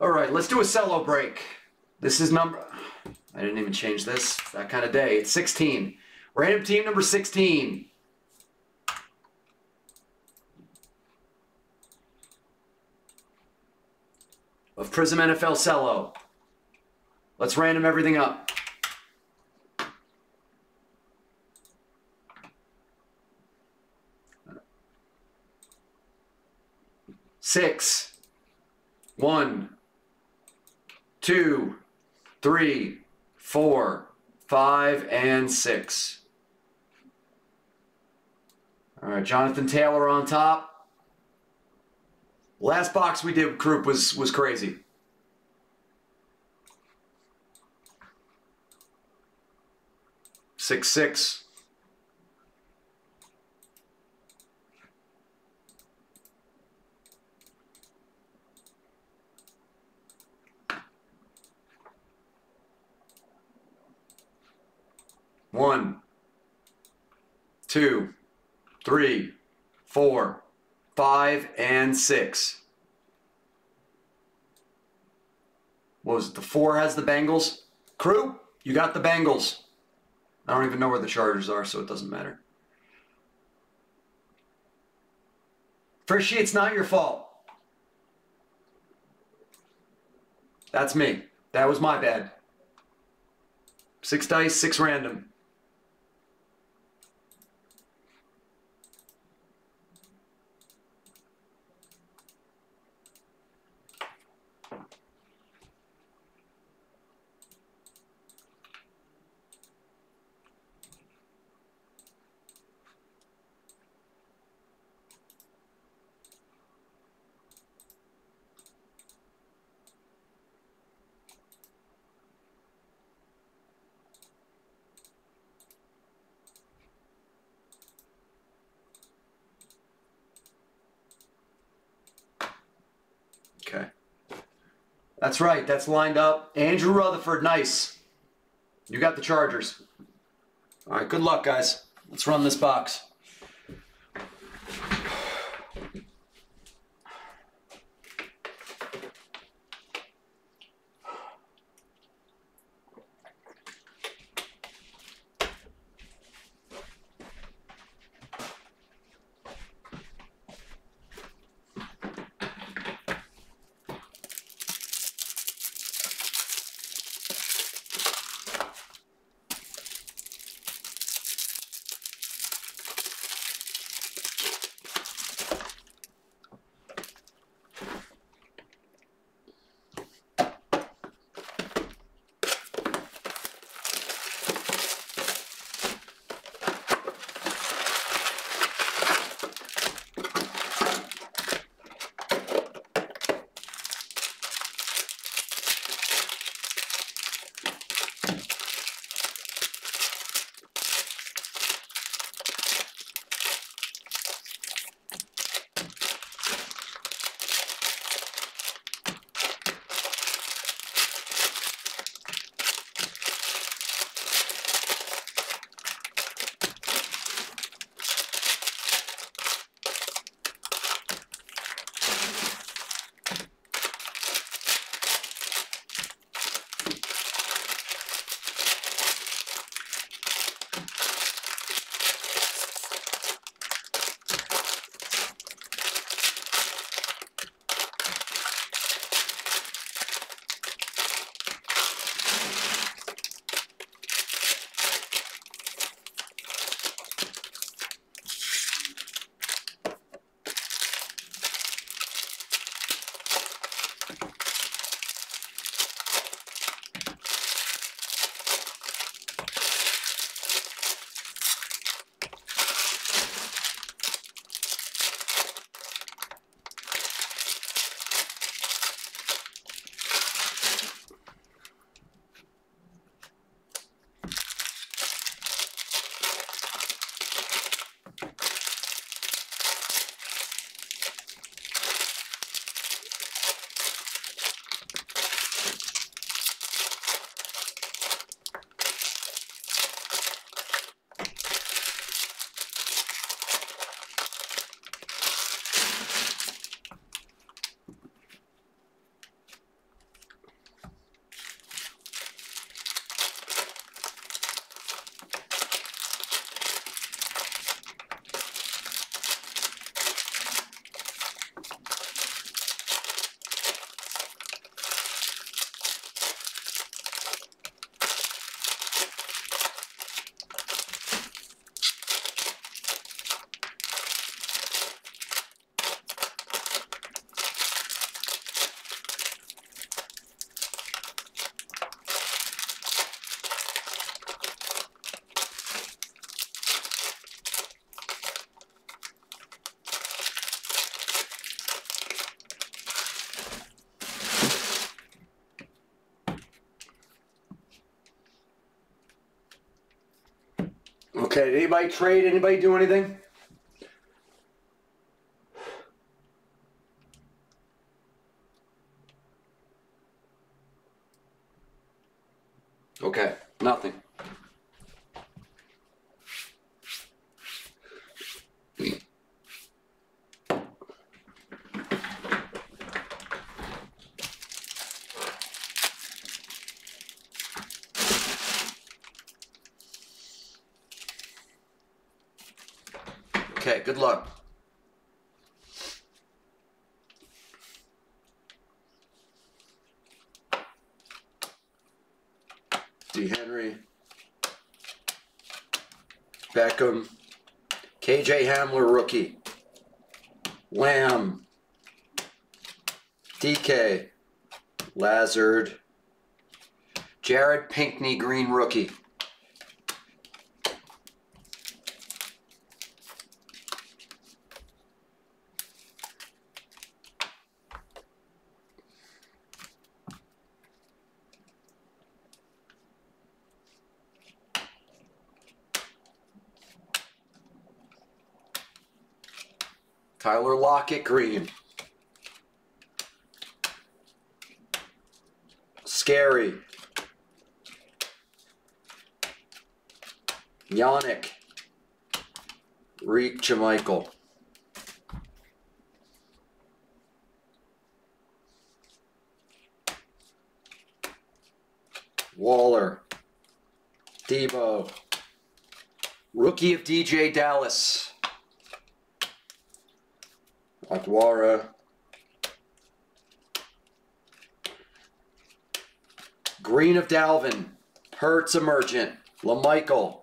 All right, let's do a cello break. This is number. I didn't even change this. That kind of day. It's 16. Random team number 16. Of Prizm NFL Cello. Let's random everything up. Six. One, two, three, four, five, and six. All right, Jonathan Taylor on top. Last box we did group was was crazy. Six six. One, two, three, four, five, and six. What was it? The four has the Bengals. Crew, you got the Bengals. I don't even know where the Chargers are, so it doesn't matter. Frishy, it's not your fault. That's me. That was my bad. Six dice, six random. Okay. That's right. That's lined up. Andrew Rutherford, nice. You got the Chargers. All right, good luck, guys. Let's run this box. Okay, anybody trade? Anybody do anything? Okay, nothing. Okay, good luck. D. Henry, Beckham, KJ Hamler, rookie, Lamb, DK, Lazard, Jared Pinkney, green rookie. Tyler Lockett, green. Scary. Yannick. Reek Jamichael. Waller. Debo. Rookie of DJ Dallas. Aguara. Green of Dalvin. Hurts Emergent. LaMichael.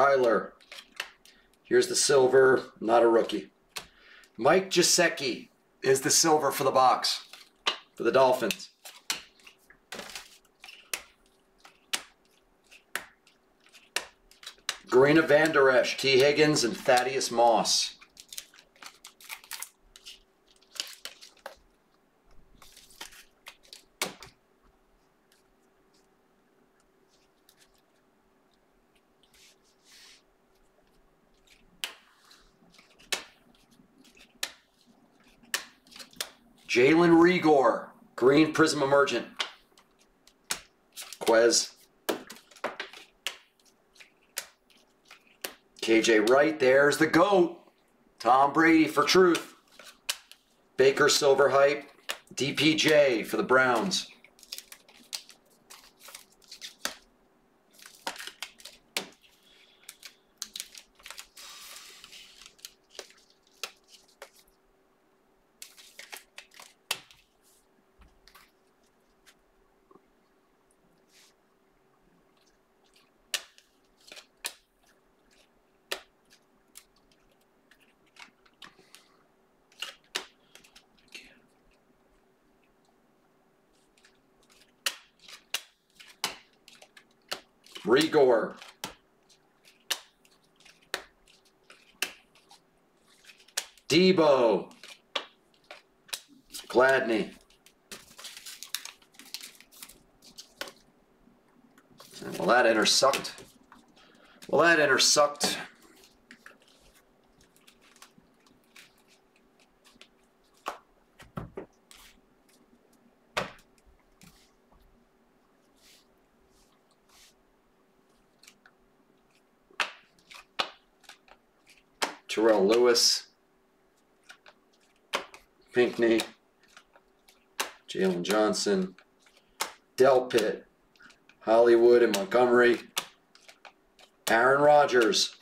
Kyler. Here's the silver, not a rookie. Mike Gesicki is the silver for the box for the Dolphins. Garena Van Der Esch, T. Higgins, and Thaddeus Moss. Jalen Reagor, Green Prizm Emergent. Quez. KJ Wright, there's the GOAT. Tom Brady for truth. Baker Silver Hype. DPJ for the Browns. Reagor. Debo. Gladney. Well, that intersucked. Well, that intersucked. Terrell Lewis, Pinkney, Jalen Johnson, Delpit, Hollywood and Montgomery, Aaron Rodgers.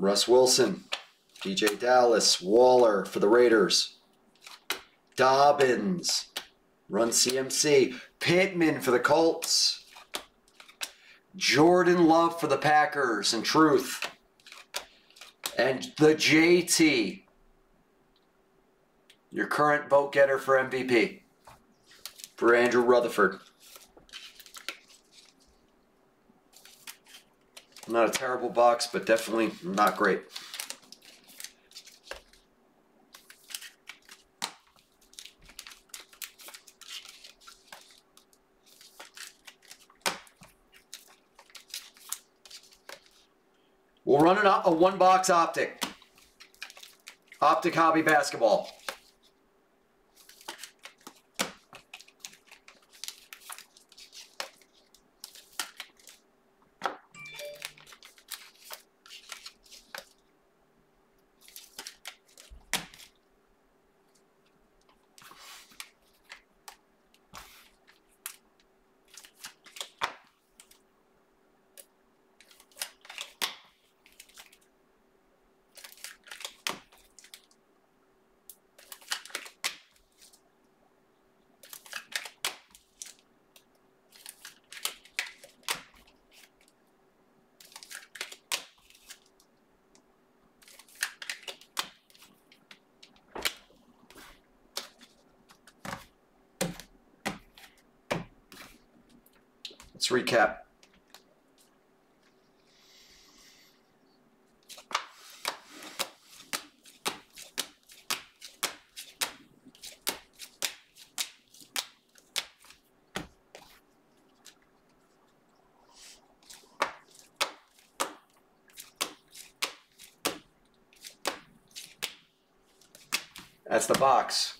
Russ Wilson, DJ Dallas, Waller for the Raiders, Dobbins, run CMC, Pittman for the Colts, Jordan Love for the Packers, and Truth, and the JT, your current vote getter for MVP, for Andrew Rutherford. Not a terrible box, but definitely not great. We'll run an, a one box optic. Optic Hobby Basketball. Let's recap. That's the box.